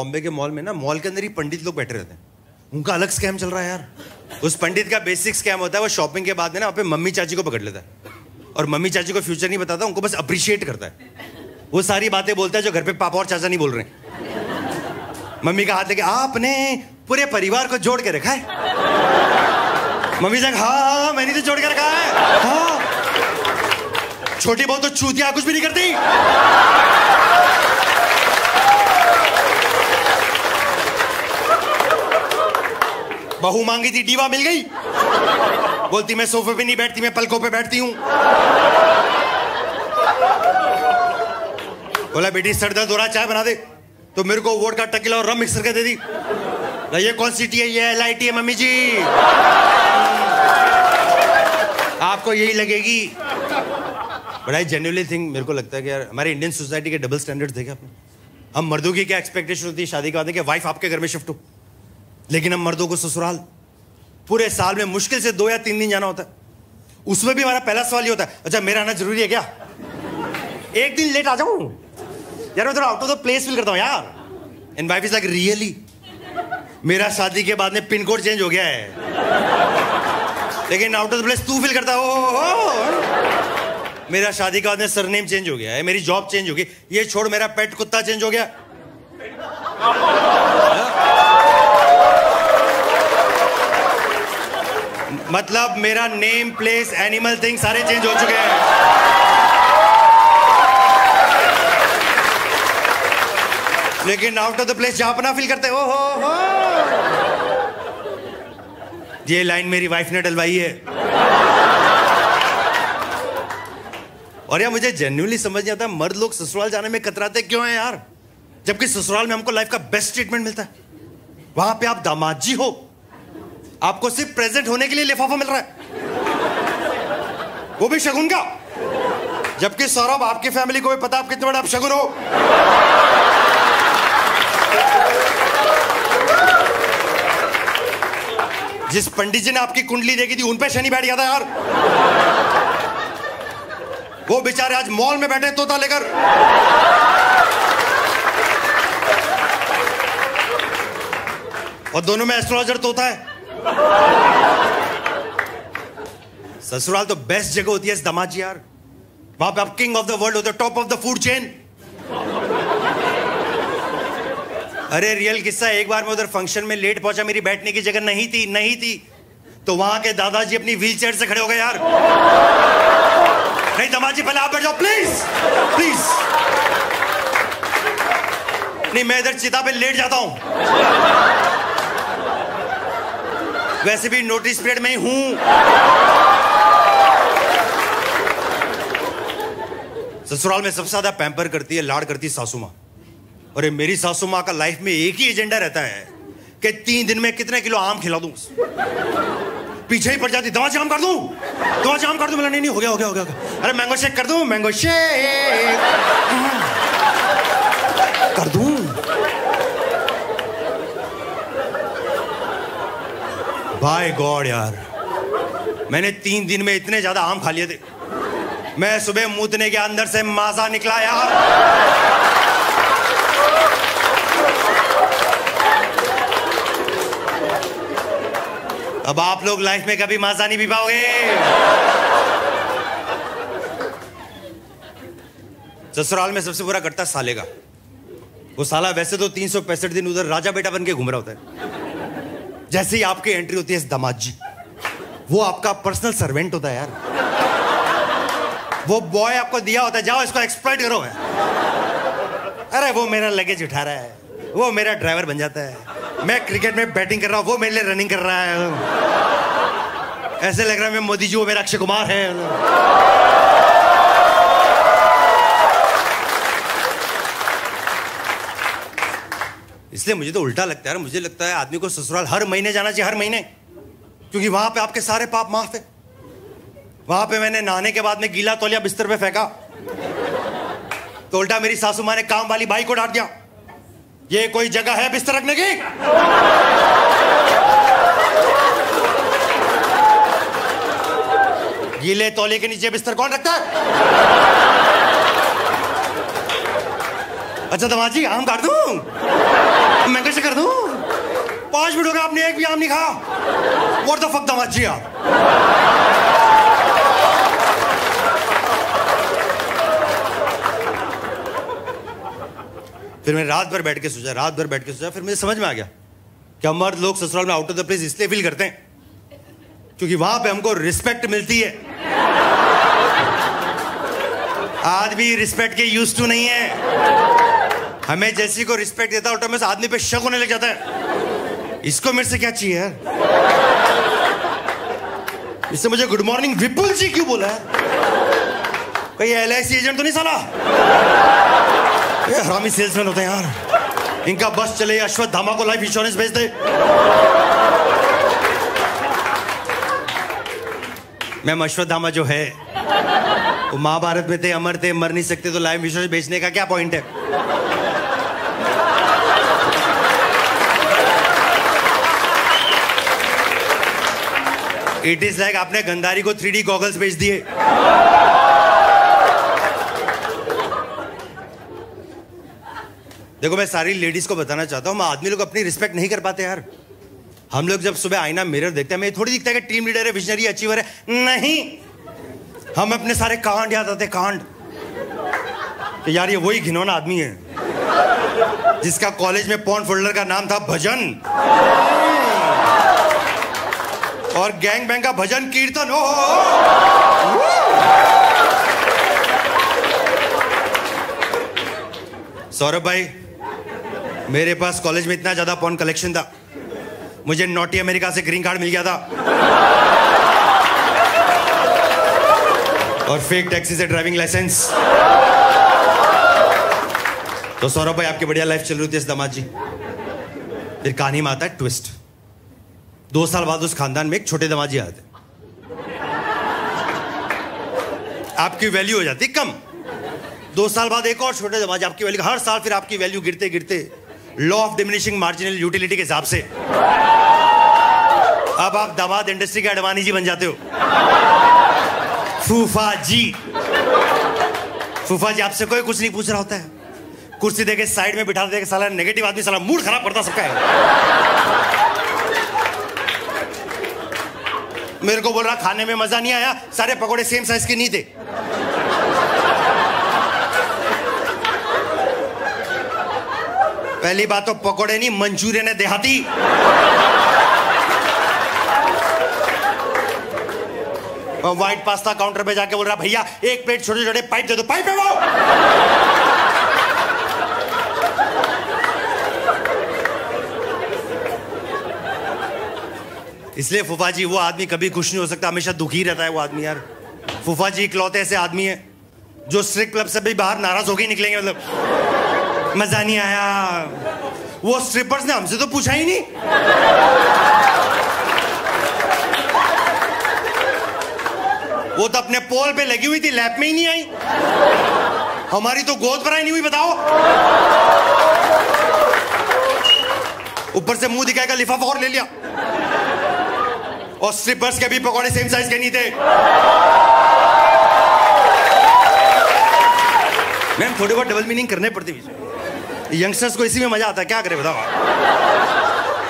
बॉम्बे के मॉल में ना, मॉल के अंदर ही पंडित लोग बैठे रहते हैं। उनका अलग स्कैम चल रहा है यार। उस पंडित का बेसिक स्कैम होता है, वो शॉपिंग के बाद में ना, वहाँ पे मम्मी चाची को पकड़ लेता है। और मम्मी चाची को फ्यूचर नहीं बताता, उनको बस अप्रिशिएट करता है। वो सारी बातें बोलता है जो घर पे पापा और चाचा नहीं बोल रहे मम्मी का हाथ लेके, आपने पूरे परिवार को जोड़ के रखा है? मम्मी से हाँ हाँ मैंने तो जोड़ के रखा है। हाँ। छोटी बहुत तो चूतिया कुछ भी नहीं करती। बहू मांगी थी डीवा मिल गई। बोलती, मैं सोफे पे नहीं बैठती, मैं पलकों पे बैठती हूँ। बोला, बेटी, सर दर्द हो रहा चाय बना दे। तो मेरे को वोट का टकीला और रम मिक्स करके दे दी। ये कौन सी टी है? ये एल आई टी है, मम्मी जी। आपको यही लगेगी। बट आई जेन्युइनली थिंक मेरे को लगता है कि यार, हमारे इंडियन सोसाइटी के डबल स्टैंडर्ड देखे आपने। हम मर्दों की क्या एक्सपेक्टेशन होती है? शादी के बाद कि वाइफ आपके घर में शिफ्ट हो। लेकिन हम मर्दों को ससुराल। पूरे साल में मुश्किल से दो या तीन दिन जाना होता है। उसमें भी हमारा पहला सवाल ये होता है अच्छा मेरा आना ज़रूरी है क्या? एक दिन लेट आ जाऊँ? यार मैं थोड़ा out of the place feel करता हूँ यार। And wife is like really मेरा शादी के बाद में पिन कोड चेंज हो गया है। लेकिन आउट ऑफ़ द प्लेस तू फील करता हो, हो, हो। मेरा शादी के बाद में सरनेम चेंज हो गया है मेरी जॉब चेंज हो गई। ये छोड़ मेरा पेट कुत्ता चेंज हो गया। मतलब मेरा नेम प्लेस एनिमल थिंग सारे चेंज हो चुके हैं। लेकिन आउट ऑफ़ द प्लेस जहाँ अपना फील करते हो हो हो ये लाइन मेरी वाइफ ने डलवाई है। और यार मुझे जेन्यूनली समझ नहीं आता, मर्द लोग ससुराल जाने में कतराते क्यों हैं यार? जबकि ससुराल में हमको लाइफ का बेस्ट ट्रीटमेंट मिलता है। वहाँ पे आप दामाद जी हो। आपको सिर्फ़ प्रेजेंट होने के लिए लिफाफा मिल रहा है। वो भी शगुन का? जबकि सौरभ, आपकी फैमिली को भी पता आप कितने बड़े आप शगुन हो। जिस पंडित जी ने आपकी कुंडली देखी थी, उन पे शनि बैठ गया था यार। वो बेचारे आज मॉल में बैठे तोता लेकर। और दोनों में एस्ट्रोलॉजर तोता है। ससुराल तो बेस्ट जगह होती है इस दमाद जी यार। वहाँ पे आप किंग ऑफ़ द वर्ल्ड होते top of the food chain अरे रियल किस्सा, एक बार मैं उधर फ़ंक्शन में लेट पहुँचा, मेरी बैठने की जगह नहीं थी नहीं थी। तो वहाँ के दादाजी अपनी व्हील चेयर से खड़े हो गए यार। नहीं, दमाद जी, पहले आप बैठ जाओ प्लीज़ प्लीज़ नहीं, मैं इधर चिता पे लेट जाता हूँ। वैसे भी नोटिस पीरियड में ही हूँ। ससुराल में सबसे ज़्यादा पैम्पर करती है, लाड़ करती है सासू माँ। और ये मेरी सासू माँ का लाइफ में एक ही एजेंडा रहता है कि तीन दिन में कितने किलो आम खिला दूँ। पीछे ही पड़ जाती, दवा जाम कर दूँ? दवा जाम कर दूँ? बोला, नहीं नहीं, हो गया हो गया हो गया अरे मैंगो शेक कर दूँ? मैंगो शेक कर दूँ? बाय गॉड यार। मैंने तीन दिन में इतने ज़्यादा आम खा लिए थे। मैं सुबह मूतने के अंदर से माजा निकला, यार। अब आप लोग लाइफ में कभी माजा नहीं पी पाओगे। ससुराल में सबसे बुरा करता साले का। वो साला वैसे तो तीन सौ पैंसठ दिन उधर राजा बेटा बन के घूम रहा होता है। जैसे ही आपकी एंट्री होती है, इस दमाद जी। वो आपका पर्सनल सर्वेंट होता है यार। वो बॉय आपको दिया होता है, जाओ इसको एक्सप्लॉइट करो। अरे, वो मेरा लगेज उठा रहा है। वो मेरा ड्राइवर बन जाता है। मैं क्रिकेट में बैटिंग कर रहा हूँ, वो मेरे लिए रनिंग कर रहा है। ऐसे लग रहा है मैं मोदी जी, वो मेरा अक्षय कुमार है। इसलिए मुझे तो उल्टा लगता है। मुझे लगता है आदमी को ससुराल हर महीने जाना चाहिए, हर महीने। क्योंकि वहाँ पे आपके सारे पाप माफ़ है। वहाँ पे मैंने नहाने के बाद में गीला तौलिया बिस्तर पे फेंका। तो उल्टा मेरी सासू माँ ने काम वाली बाई को डांट दिया। ये कोई जगह है बिस्तर रखने की? गीले तौले के नीचे बिस्तर कौन रखता है? अच्छा दमाजी आम काट दूँ? पाँच मिनट हो गया आपने एक भी आम नहीं खाया। वॉट द फक दमाजी आप? फिर मैं रात भर बैठ के सोचा, रात भर बैठ के सोचा, फिर मुझे समझ में आ गया कि हम मर्द लोग ससुराल में आउट ऑफ़ द प्लेस इसलिए फील करते हैं, क्योंकि वहाँ पे हमको रिस्पेक्ट मिलती है। आदमी रिस्पेक्ट के यूज़ टू नहीं है। हमें जैसी को रिस्पेक्ट देता है ऑटोमेटिक आदमी पे शक होने लग जाता है। इसको मेरे से क्या चाहिए? इससे मुझे गुड मॉर्निंग विपुल जी क्यों बोला है? कहीं एल एजेंट तो नहीं साला? ये हरामी सेल्समैन होते हैं यार। इनका बस चले, अश्वत्थ धामा को लाइफ इंश्योरेंस भेज दे। मैम, अश्वत्थ धामा जो है, वो महाभारत में थे, अमर थे, मर नहीं सकते तो लाइफ इंश्योरेंस बेचने का क्या पॉइंट है? इट इज़ लाइक आपने गंधारी को थ्री डी गॉगल्स बेच दिए। देखो, मैं सारी लेडीज़ को बताना चाहता हूँ आदमी लोग अपनी रिस्पेक्ट नहीं कर पाते यार। हम लोग जब सुबह आईना मिरर देखते हैं, हमें थोड़ी दिखता है कि टीम लीडर है विजनरी अचीवर है। नहीं! हम अपने सारे कांड याद आते कांड। कि यार, ये वही घिनौना आदमी है, जिसका कॉलेज में पॉन फोल्डर का नाम था भजन। और गैंग बैंग का भजन कीर्तन हो सौरभ भाई, मेरे पास कॉलेज में इतना ज़्यादा पॉन कलेक्शन था। मुझे नॉटी अमेरिका से ग्रीन कार्ड मिल गया था। और फेक टैक्सी से ड्राइविंग लाइसेंस तो सौरभ भाई, आपकी बढ़िया लाइफ चल रही थी इस दमाद जी। फिर कहानी में आता है ट्विस्ट दो साल बाद उस खानदान में एक छोटे दमाजी आते आपकी वैल्यू हो जाती कम। दो साल बाद एक और छोटे दमाजी, आपकी वैल्यू हर साल फिर आपकी वैल्यू गिरते गिरते law of diminishing marginal utility के हिसाब से। अब आप दामाद इंडस्ट्री के अडवाणी जी बन जाते हो। फूफा जी। फूफा जी, आपसे कोई कुछ नहीं पूछ रहा होता है। कुर्सी देके साइड में बिठा दे साला नेगेटिव आदमी, साला मूड खराब करता सबका है। मेरे को बोल रहा, खाने में मज़ा नहीं आया, सारे पकोड़े सेम साइज़ के नहीं थे। पहली बात तो पकोड़े नहीं, मंचूरियन है देहाती। व्हाइट पास्ता काउंटर पे जाके बोल रहा, भैया, एक प्लेट छोटे छोटे पाइप दे दो पाइप है वो। इसलिए फूफा जी वो आदमी कभी खुश नहीं हो सकता, हमेशा दुखी रहता है वो आदमी यार। फूफा जी इकलौते ऐसे आदमी है, जो स्ट्रिक क्लब से भी बाहर नाराज़ होकर निकलेंगे मतलब। मज़ा नहीं आया। वो स्ट्रिपर्स ने हमसे तो पूछा ही नहीं। वो तो अपने पोल पे लगी हुई थी, लैब में ही नहीं आई। हमारी तो गोद पर आई नहीं हुई, बताओ। ऊपर से मुँह दिखाएगा, लिफाफा और ले लिया। और स्लिपर्स के भी पकौड़े सेम साइज़ के नहीं थे। मैम थोड़ी बहुत डबल मीनिंग करने पड़ती यंगस्टर्स को इसी में मज़ा आता है, क्या करे बताओ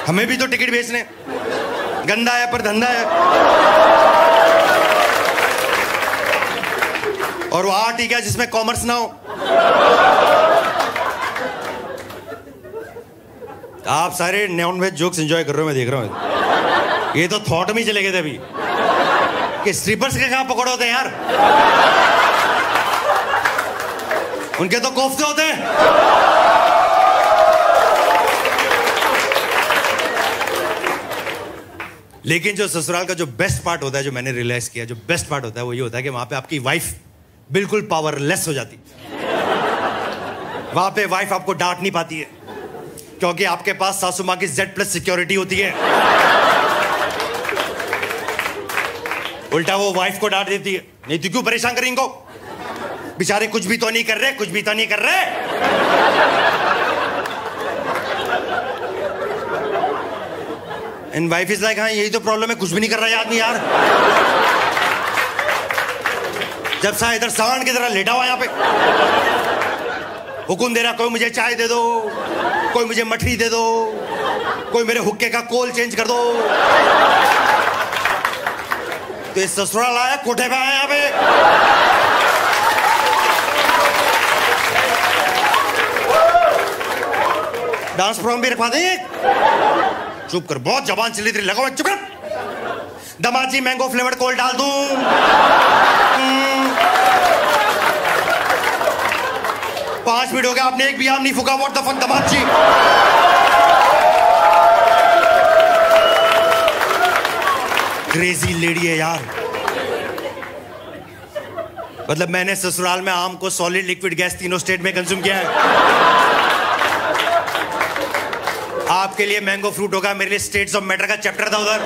हमें भी तो टिकट बेचने गंदा है, पर धंधा है। और वो आर्ट ही क्या, जिसमें कॉमर्स ना हो? आप सारे नॉन वेज जोक्स एंजॉय कर रहे हो, मैं देख रहा हूँ। ये तो थॉट में चले गए थे अभी। कि स्ट्रिपर्स के कहाँ पकड़ होते हैं यार। उनके तो कोफ्ते होते हैं। लेकिन जो ससुराल का जो बेस्ट पार्ट होता है, जो मैंने रियलाइज़ किया, जो बेस्ट पार्ट होता है, वो ये होता है कि वहाँ पे आपकी वाइफ बिल्कुल पावरलेस हो जाती। वहाँ पे वाइफ आपको डांट नहीं पाती है, क्योंकि आपके पास सासू माँ की जेड प्लस सिक्योरिटी होती है। उल्टा वो वाइफ को डांट देती है, नहीं तो क्यों परेशान करें इनको? बेचारे कुछ भी तो नहीं कर रहे, कुछ भी तो नहीं कर रहे। इन वाइफ इज़ लाइक हाँ यही तो प्रॉब्लम है, कुछ भी नहीं कर रहा है आदमी यार. जब सा इधर सांड की तरह लेटा हुआ यहाँ पे। हुकुम दे रहा, कोई मुझे चाय दे दो, कोई मुझे मठरी दे दो, कोई मेरे हुक्के का कोल चेंज कर दो। तो ये ससुराल आया, कोठे पे आया पे डांस प्रोग्राम भी रखवा देंगे। चुप कर, बहुत जबान चली तेरी, लगाओ, चुप कर। दमाजी मैंगो फ्लेवर्ड कोल डाल दूँ। हम्म। पाँच मिनट हो गया आपने एक भी आम नहीं फूका what the fuck crazy lady है यार। मतलब मैंने ससुराल में आम को सॉलिड लिक्विड गैस तीनों स्टेट में कंज्यूम किया है। आपके लिए मैंगो फ्रूट होगा, मेरे लिए स्टेट्स ऑफ़ मैटर का चैप्टर था उधर।